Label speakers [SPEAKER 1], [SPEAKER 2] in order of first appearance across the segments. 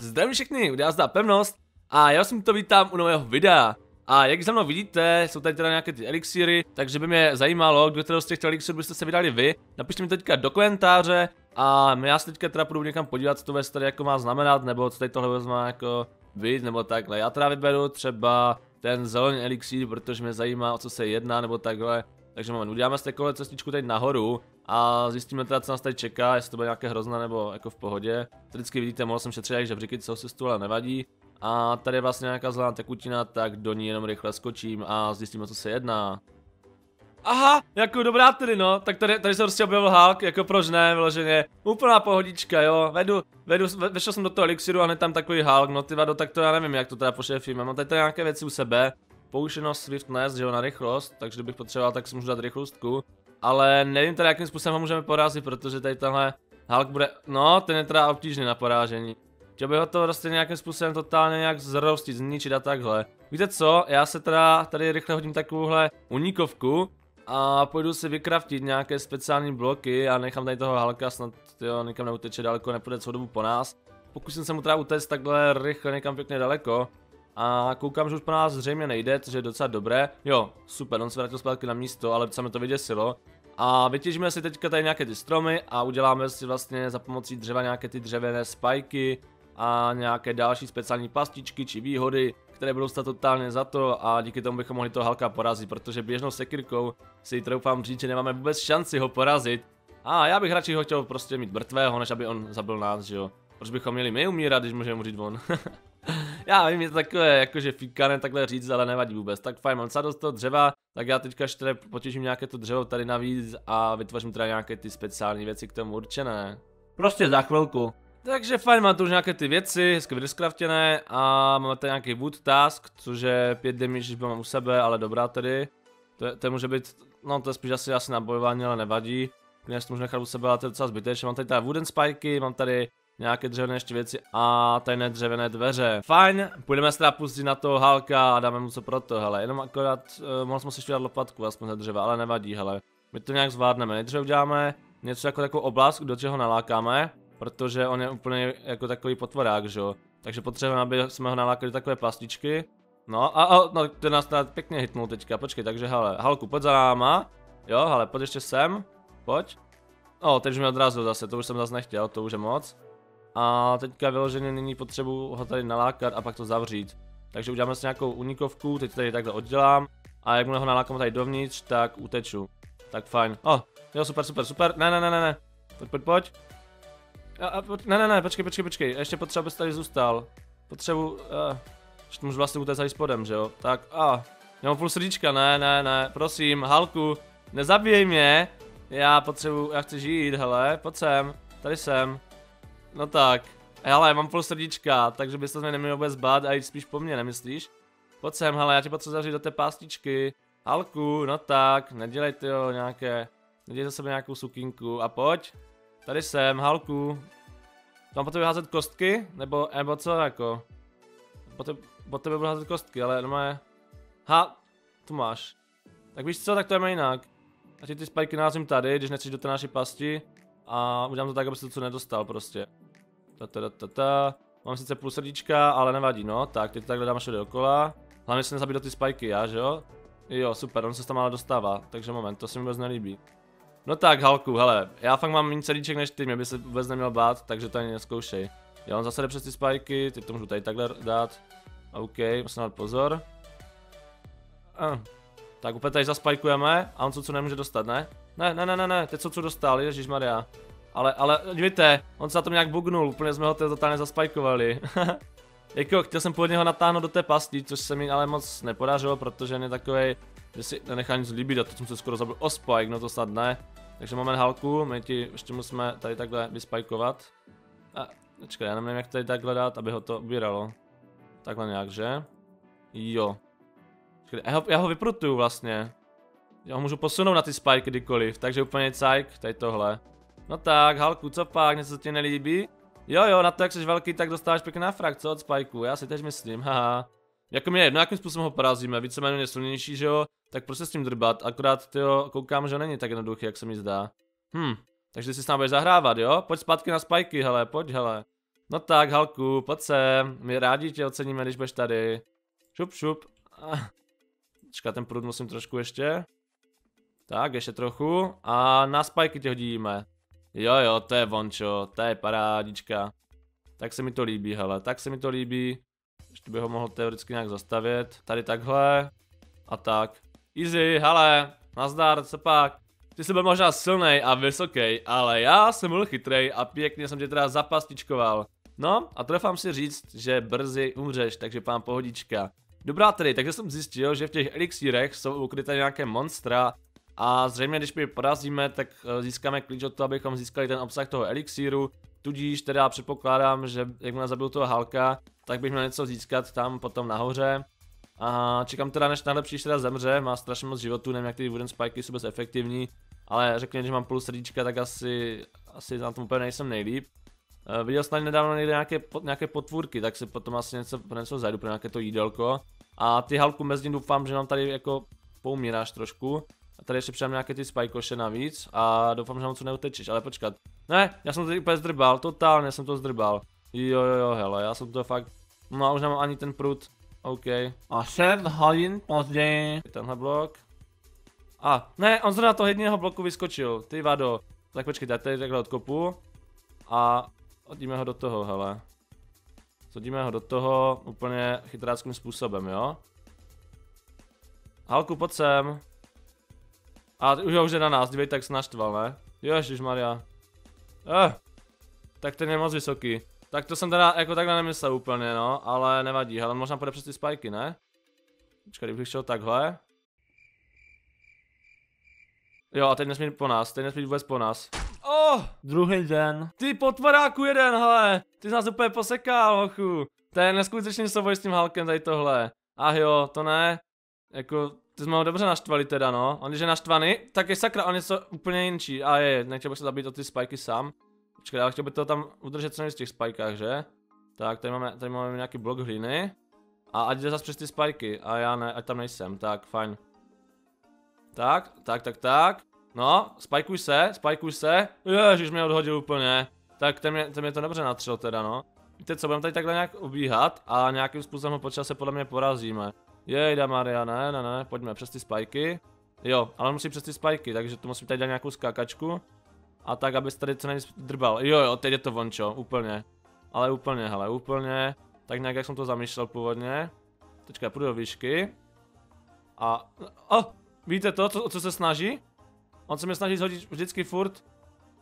[SPEAKER 1] Zdravím všechny, já zdá pevnost a já jsem to vítám u nového videa. A jak za mnou vidíte, jsou tady teda nějaké ty elixíry, takže by mě zajímalo, kdo kterého z těchto elixírů byste se vydali vy. Napište mi teďka do komentáře a já se teďka teda půjdu někam podívat, co to vůbec tady jako má znamenat, nebo co tady tohle vůbec má jako být, nebo takhle. Já teda vyberu třeba ten zelený elixír, protože mě zajímá, o co se jedná, nebo takhle. Takže moment, uděláme z takové cestičku tady nahoru a zjistíme teda, co nás tady čeká, jestli to bude nějaké hrozné nebo jako v pohodě. Tady vždycky vidíte, mohl jsem šetřit jak žebříky, co se stůl, ale nevadí. A tady je vlastně nějaká zelená tekutina, tak do ní jenom rychle skočím a zjistíme, co se jedná. Aha, jako dobrá tedy no, tak tady, tady se prostě objevil Hulk, jako proč ne, vyloženě, úplná pohodička jo, vedu, vedu, vešel jsem do toho elixiru a hned tam takový Hulk, no ty vado, tak to já nevím, jak to teda pošefíme, mám tady, tady nějaké věci u sebe, poušenost Swiftness, že jo, na rychlost, takže bych potřeboval, tak si můžu dát rychlostku. Ale nevím teda, jakým způsobem ho můžeme porazit, protože tady tenhle Hulk bude, no, ten je teda obtížný na porážení. Chtěl bych ho to prostě nějakým způsobem totálně nějak zrostit, zničit a takhle. Víte co, já se teda tady rychle hodím takovouhle uníkovku a půjdu si vykraftit nějaké speciální bloky a nechám tady toho Halka, snad jo, někam neuteče daleko, nepůjde celou dobu po nás. Pokusím se mu teda utéct takhle rychle někam pěkně daleko. A koukám, že už po nás zřejmě nejde, což je docela dobré. Jo, super, on se vrátil zpátky na místo, ale docela mi to vyděsilo. A vytěžíme si teďka tady nějaké ty stromy a uděláme si vlastně za pomocí dřeva nějaké ty dřevěné spajky a nějaké další speciální pastičky či výhody, které budou stát totálně za to a díky tomu bychom mohli toho Halka porazit, protože běžnou sekirkou si troufám říct, že nemáme vůbec šanci ho porazit. A já bych radši ho chtěl prostě mít mrtvého, než aby on zabil nás, že jo. Proč bychom měli my umírat, když můžeme umřít on? já vím, je to takové jakože fíkané takhle říct, ale nevadí vůbec. Tak fajn, mám docela dost toho dřeva, tak já teďka ještě potěžím nějaké to dřevo tady navíc a vytvořím teda nějaké ty speciální věci k tomu určené. Prostě za chvilku. Takže fajn, mám tu už nějaké ty věci, hezky vydeskraftěné a máme tady nějaký wood task, což je 5 damage, když mám u sebe, ale dobrá tedy. To, to může být, no to je spíš asi, asi na bojování, ale nevadí. Když to můžu nechat u sebe, ale to je docela zbytečné. Mám tady tady wooden spiky, mám tady nějaké dřevěné ještě věci a tajné dřevěné dveře. Fajn, půjdeme se pustit na toho Halka a dáme mu co pro to, hele, jenom akorát, uh, mohl jsme si ještě dát lopatku, aspoň ze dřeva, ale nevadí, hele. My to nějak zvládneme, nejdřív uděláme něco jako takovou oblast, do čeho nalákáme, protože on je úplně jako takový potvorák, že jo. Takže potřebujeme, aby jsme ho nalákali takové plastičky. No a, a no, to nás teda pěkně hitnul teďka, počkej, takže hele, Halku, pojď za náma. Jo, hele, pojď ještě sem, pojď. O, teď už mě odrazil zase, to už jsem zase nechtěl, to už je moc. A teďka vyloženě nyní potřebu ho tady nalákat a pak to zavřít. Takže uděláme si nějakou unikovku, teď tady takhle oddělám. A jak ho nalákám tady dovnitř, tak uteču. Tak fajn. Oh, jo, super, super, super. Ne, ne, ne, ne, ne. Pojď, pojď, pojď. A, a, ne, ne, ne, počkej, počkej, počkej. Ještě potřeba, abys tady zůstal. Potřebu, uh, ještě můžu vlastně utéct tady spodem, že jo? Tak, a, uh, já mám půl srdíčka, ne, ne, ne, prosím, Halku, nezabijej mě. Já potřebuji, já chci žít, hele, pojď sem, tady jsem. No tak. Hele, mám půl srdíčka, takže se mě neměl vůbec bát a jít spíš po mně, nemyslíš? Pojď sem, hele, já tě potřebuji zavřít do té pástičky. Halku, no tak, nedělej ty jo, nějaké, nedělej za sebe nějakou sukinku a pojď. Tady jsem, Halku. Mám po tebe házet kostky? Nebo, nebo co jako? Po, te, po tebe budu házet kostky, ale normálně... Ha, tu máš. Tak víš co, tak to je jinak. A ty ty spajky názím tady, když nechceš do té naší pasti. A udělám to tak, aby se to co nedostal prostě. Ta, ta, ta, ta. Mám sice půl srdíčka, ale nevadí, no. Tak, teď takhle dám všude dokola. Hlavně se nezabít do ty spajky, já, že jo? Jo, super, on se tam ale dostává, takže moment, to se mi vůbec nelíbí. No tak, Halku, hele, já fakt mám méně srdíček než ty, mě by se vůbec neměl bát, takže to ani neskoušej. Jo, on zase jde přes ty spajky, teď to můžu tady takhle dát. OK, musím dát pozor. Ah. Tak úplně tady zaspajkujeme a on co co nemůže dostat, ne? Ne, ne, ne, ne, ne, teď co dostal, Maria. Ale, ale, dívejte, on se na tom nějak bugnul, úplně jsme ho to totálně zaspajkovali. jako, chtěl jsem původně ho natáhnout do té pasti, což se mi ale moc nepodařilo, protože on je takovej, že si nenechá nic líbit a to jsem se skoro zabil o spike, no to snad ne. Takže moment halku, my ti ještě musíme tady takhle vyspajkovat. A, počkej, já nevím jak tady takhle dát, aby ho to ubíralo. Takhle nějak, že? Jo. Já ho, já ho vyprutuju vlastně. Já ho můžu posunout na ty spike kdykoliv, takže úplně cajk, tady tohle. No tak, Halku, co pak, něco ti nelíbí? Jo jo, na to jak jsi velký, tak dostáváš pěkný frak, co od Spikeu, já si teď myslím, haha. Jako mě jedno, jakým způsobem ho porazíme, víceméně silnější, že jo, tak prostě s tím drbat, akorát tyjo, koukám, že není tak jednoduchý, jak se mi zdá. Hm, takže si s námi budeš zahrávat, jo? Pojď zpátky na spajky, hele, pojď, hele. No tak, Halku, pojď sem, my rádi tě oceníme, když budeš tady. Šup, šup. Čeká, ten prut musím trošku ještě. Tak, ještě trochu. A na spajky tě hodíme. Jo, jo, to je vončo, to je parádička. Tak se mi to líbí, hele, tak se mi to líbí. Ještě bych ho mohl teoreticky nějak zastavit. Tady takhle. A tak. Easy, hele, nazdar, co pak. Ty jsi byl možná silný a vysoký, ale já jsem byl chytrej a pěkně jsem tě teda zapastičkoval. No a trofám si říct, že brzy umřeš, takže pán pohodička. Dobrá tedy, takže jsem zjistil, že v těch elixírech jsou ukryté nějaké monstra a zřejmě když my porazíme, tak eh, získáme klíč od toho, abychom získali ten obsah toho elixíru. Tudíž teda předpokládám, že jakmile zabil toho Halka, tak bych měl něco získat tam potom nahoře. A čekám teda, než nahle příště teda zemře, má strašně moc životů, nevím jak ty wooden spiky jsou bez efektivní, ale řekněme, že mám půl srdíčka, tak asi, asi na tom úplně nejsem nejlíp. Uh, viděl jsem nedávno někde nějaké, nějaké potvůrky, tak si potom asi něco, něco zajdu pro nějaké to jídelko. A ty halku mezi tím doufám, že nám tady jako poumíráš trošku. A tady ještě přidám nějaké ty spajkoše navíc a doufám, že nám co neutečeš, ale počkat. Ne, já jsem to tady úplně zdrbal, totálně jsem to zdrbal. Jo, jo, jo, hele, já jsem to fakt, no a už nemám ani ten prut. OK.
[SPEAKER 2] A 6 hodin později.
[SPEAKER 1] Tenhle blok. A, ne, on zrovna toho jedného bloku vyskočil, ty vado. Tak počkej, já tady takhle odkopu. A hodíme ho do toho, hele. Hodíme ho do toho úplně chytráckým způsobem, jo? Halku, pojď sem. A už ho už je na nás, dívej, tak se naštval, ne? Maria. Eh, tak ten je moc vysoký. Tak to jsem teda jako takhle nemyslel úplně, no, ale nevadí, ale možná půjde přes ty spajky, ne? Počkej, kdybych šel takhle. Jo, a teď nesmí po nás, teď nesmí vůbec po nás. Oh!
[SPEAKER 2] Druhý den.
[SPEAKER 1] Ty potvoráku jeden, hele! Ty jsi nás úplně posekal, hochu. To je neskutečný souboj s tím Halkem tady tohle. Ach jo, to ne. Jako, ty jsme ho dobře naštvali teda, no. On je naštvaný, tak je sakra, on je něco úplně jinčí. A je, nechtěl bych se zabít o ty spajky sám. Počkej, ale chtěl bych to tam udržet co z těch spajkách, že? Tak, tady máme, tady máme nějaký blok hlíny. A ať jde zase přes ty spajky. A já ne, ať tam nejsem, tak, fajn. Tak, tak, tak, tak. No, spajkuj se, spajkuj se. Ježiš, mě odhodil úplně. Tak ten mě, ten mě to dobře natřel teda, no. Víte co, budeme tady takhle nějak obíhat a nějakým způsobem ho se podle mě porazíme. Jejda Maria, ne, ne, ne, pojďme přes ty spajky. Jo, ale musí přes ty spajky, takže to musím tady dát nějakou skákačku. A tak, abys tady co nejvíc drbal. Jo, jo, teď je to vončo, úplně. Ale úplně, hele, úplně. Tak nějak jak jsem to zamýšlel původně. Teďka půjdu do výšky. A, oh, víte to, co, co se snaží? On se mě snaží zhodit vždycky furt.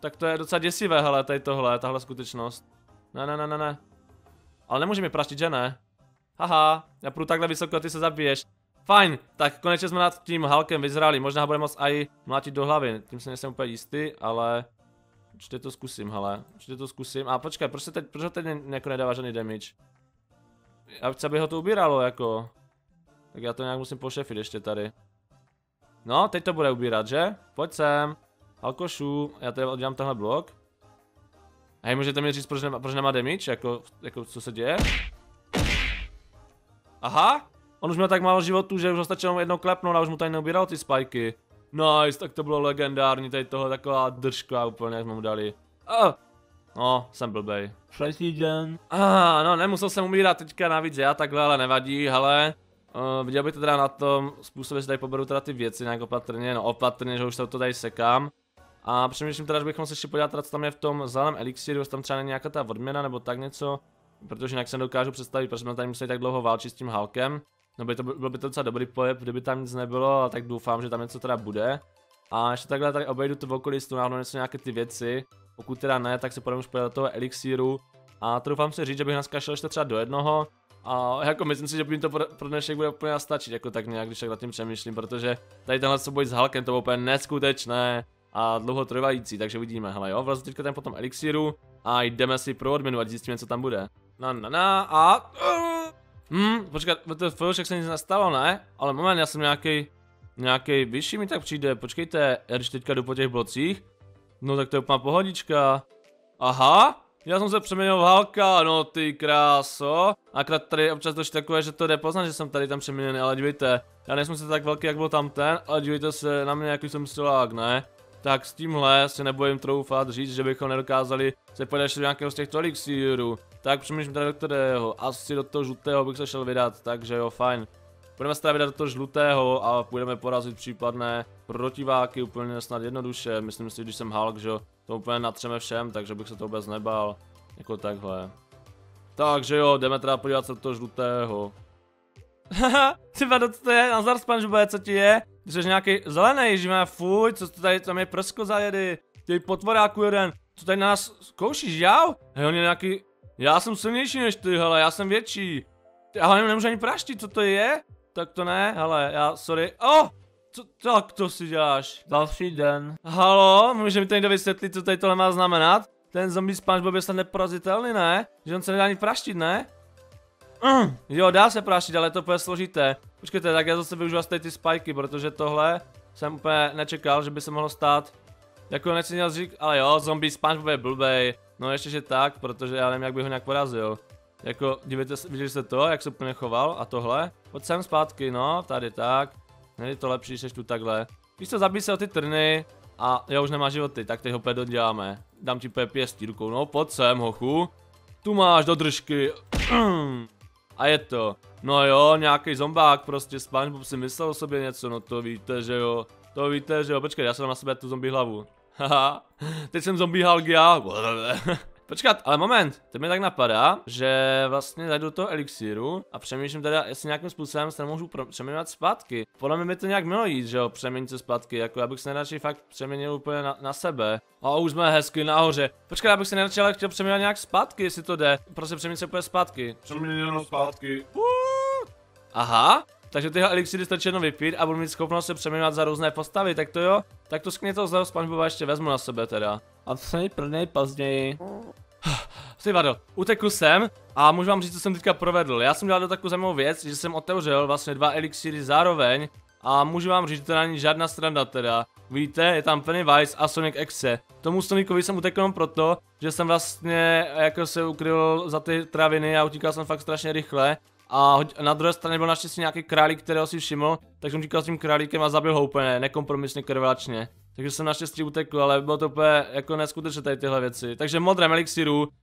[SPEAKER 1] Tak to je docela děsivé, hele, tady tohle, tahle skutečnost. Ne, ne, ne, ne, ne. Ale nemůže mi praštit, že ne? Haha, já půjdu takhle vysoko a ty se zabiješ. Fajn, tak konečně jsme nad tím Halkem vyzrali, možná bude moc i mlátit do hlavy, tím se nejsem úplně jistý, ale určitě to zkusím, hele, určitě to zkusím. A počkej, proč se teď, proč ho teď jako nedává žádný damage? Já chci, aby ho to ubíralo, jako. Tak já to nějak musím pošefit ještě tady. No, teď to bude ubírat, že? Pojď sem. Alkošu, já tady oddělám tenhle blok. Hej, můžete mi říct, proč, nemá, proč nemá damage, jako, jako co se děje? Aha, on už měl tak málo životů, že už ho stačilo jednou klepnout a už mu tady neubíral ty spajky. Nice, tak to bylo legendární, tady tohle taková držka úplně, jak jsme mu dali. Oh. No, jsem blbej.
[SPEAKER 2] Třetí den.
[SPEAKER 1] Ah, no, nemusel jsem umírat teďka navíc já takhle, ale nevadí, hele. Uh, viděl bych to teda na tom způsobě, že tady poberu teda ty věci nějak opatrně, no opatrně, že už to tady sekám. A přemýšlím teda, že bychom se ještě podívat, co tam je v tom zeleném elixíru, jestli tam třeba není nějaká ta odměna nebo tak něco. Protože jinak se nedokážu představit, proč jsme tady museli tak dlouho válčit s tím Halkem. No by to, byl by to docela dobrý pohyb, kdyby tam nic nebylo, a tak doufám, že tam něco teda bude. A ještě takhle tady obejdu to v okolí, jestli náhodou něco nějaké ty věci. Pokud teda ne, tak se půjdeme už do toho elixíru. A to doufám si říct, že bych naskašel ještě třeba do jednoho. A jako myslím si, že mi to pro dnešek bude úplně stačit, jako tak nějak, když tak nad tím přemýšlím, protože tady tenhle souboj s Halkem to bylo úplně neskutečné a dlouhotrvající, takže uvidíme, hele jo, vlastně teďka ten potom elixíru a jdeme si pro odměnu, ať zjistíme, co tam bude. Na na na a... Hm, počkat, to však se nic nestalo, ne? Ale moment, já jsem nějaký nějaký vyšší mi tak přijde, počkejte, já když teďka jdu po těch blocích, no tak to je úplná pohodička. Aha, já jsem se přeměnil v Halka, no ty kráso. Akrát tady občas došlo takové, že to jde poznat, že jsem tady tam přeměněný, ale dívejte, já nejsem se tak velký, jak byl tam ten, ale dívejte se na mě, jaký jsem silák, ne? tak s tímhle si nebudem troufat říct, že bychom nedokázali se podat do nějakého z těchto elixírů. Tak přemýšlím tady do kterého, asi do toho žlutého bych se šel vydat, takže jo, fajn. Budeme vydat do toho žlutého a půjdeme porazit případné protiváky úplně snad jednoduše. Myslím si, když jsem Hulk, že to úplně natřeme všem, takže bych se to vůbec nebál. Jako takhle. Takže jo, jdeme teda podívat se do toho žlutého. Haha, třeba to, to je, nazar SpongeBob, co ti je? Ty jsi nějaký zelený, že má fuj, co to tady, tam je prsko za jedy. Ty potvoráku jeden, co tady na nás zkoušíš, jau? Hej, on je nějaký, já jsem silnější než ty, hele, já jsem větší. Ty, ale nemůžu ani praštit, co to je? Tak to ne, hele, já, sorry. Oh! Co, tak to si děláš?
[SPEAKER 2] Další den.
[SPEAKER 1] Halo, může mi to někdo vysvětlit, co tady tohle má znamenat? Ten zombie SpongeBob je snad neporazitelný, ne? Že on se nedá ani praštit, ne? Mm, jo, dá se praštit, ale je to úplně složité. Počkejte, tak já zase využiju tady ty spajky, protože tohle jsem úplně nečekal, že by se mohlo stát. Jako nechci měl říct, ale jo, zombie SpongeBob je blbej. No ještě, že tak, protože já nevím, jak bych ho nějak porazil. Jako, dívejte, viděli jste to, jak se úplně choval a tohle? Pojď sem zpátky, no, tady tak. Není to lepší, když tu takhle. Víš co, zabij se o ty trny a já už nemá životy, tak teď ho úplně doděláme. Dám ti pěstí rukou, no pojď sem, hochu. Tu máš do držky. A je to. No jo, nějaký zombák, prostě SpongeBob si myslel o sobě něco, no to víte, že jo. To víte, že jo, počkej, já jsem na sebe tu zombie hlavu. Haha, teď jsem zombie já. Počkat, ale moment, to mi tak napadá, že vlastně zajdu do toho elixíru a přemýšlím teda, jestli nějakým způsobem se nemůžu přeměňovat zpátky. Podle mě by to nějak mělo jít, že jo, přeměnit se zpátky, jako já bych se nejradši fakt přeměnil úplně na, na sebe. A už jsme hezky nahoře. Počkat, já bych se nejradši ale chtěl přeměňovat nějak zpátky, jestli to jde. Prostě přeměnit se úplně zpátky.
[SPEAKER 2] Přeměněno zpátky.
[SPEAKER 1] Aha, takže tyhle elixíry stačí jenom vypít a budu mít schopnost se přeměňovat za různé postavy, tak to jo? Tak to skně toho zlého ještě vezmu na sebe teda.
[SPEAKER 2] A co se mi plnej později.
[SPEAKER 1] Ty vado, utekl jsem a můžu vám říct, co jsem teďka provedl. Já jsem dělal do takovou zajímavou věc, že jsem otevřel vlastně dva elixíry zároveň a můžu vám říct, že to není žádná stranda teda. Víte, je tam Pennywise a Sonic Exe. Tomu Sonicovi jsem utekl jenom proto, že jsem vlastně jako se ukryl za ty traviny a utíkal jsem fakt strašně rychle. A na druhé straně byl naštěstí nějaký králík, kterého si všiml, takže jsem říkal s tím králíkem a zabil ho úplně nekompromisně krvelačně. Takže jsem naštěstí utekl, ale bylo to úplně jako neskutečné tady tyhle věci. Takže v modrém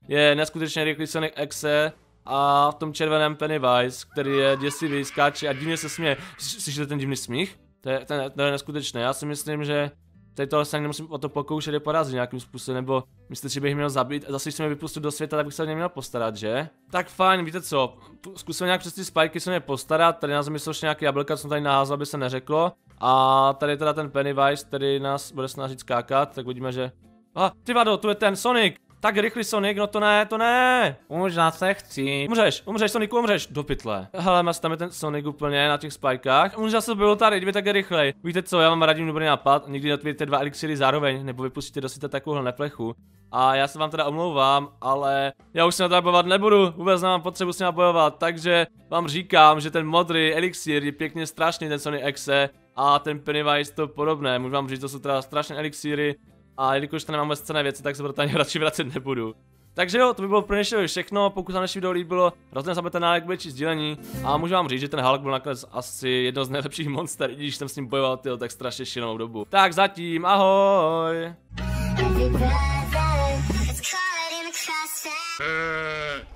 [SPEAKER 1] je neskutečně rychlý Sonic Exe a v tom červeném Pennywise, který je děsivý, skáče a divně se směje. Slyšíte ten divný smích? To je, ten, to je neskutečné. Já si myslím, že tady tohle se nemusím o to pokoušet je porazit nějakým způsobem, nebo myslíte, že bych měl zabít a zase když jsem je vypustil do světa, tak bych se o ně měl postarat, že? Tak fajn, víte co, zkusím nějak přes ty spajky se mě postarat, tady nás myslel nějaký jablka, co jsem tady naházal, aby se neřeklo. A tady teda ten Pennywise, který nás bude snažit skákat, tak vidíme, že... A, ah, ty vado, tu je ten Sonic! Tak rychlý Sonic, no to ne, to ne!
[SPEAKER 2] Možná se chci.
[SPEAKER 1] Umřeš, umřeš Sonic, umřeš, do pytle. Hele, má tam je ten Sonic úplně na těch spajkách. Možná se bylo tady, kdyby tak rychlej. Víte co, já vám radím dobrý nápad, nikdy neotvíte dva elixiry zároveň, nebo vypustíte do světa takovou neplechu. A já se vám teda omlouvám, ale já už se na to bojovat nebudu, vůbec nemám potřebu s ním bojovat, takže vám říkám, že ten modrý elixir je pěkně strašný, ten Sony Exe, a ten Pennywise to podobné, můžu vám říct, to jsou teda strašné elixíry, a jelikož to nemám cené věci, tak se proto ani radši vracet nebudu. Takže jo, to by bylo pro dnešní všechno, pokud se naše video líbilo, rozhodně zabijte na like, či sdílení a můžu vám říct, že ten Hulk byl nakonec asi jedno z nejlepších monster, i když jsem s ním bojoval tyjo, tak strašně šilnou dobu. Tak zatím, ahoj! Uh.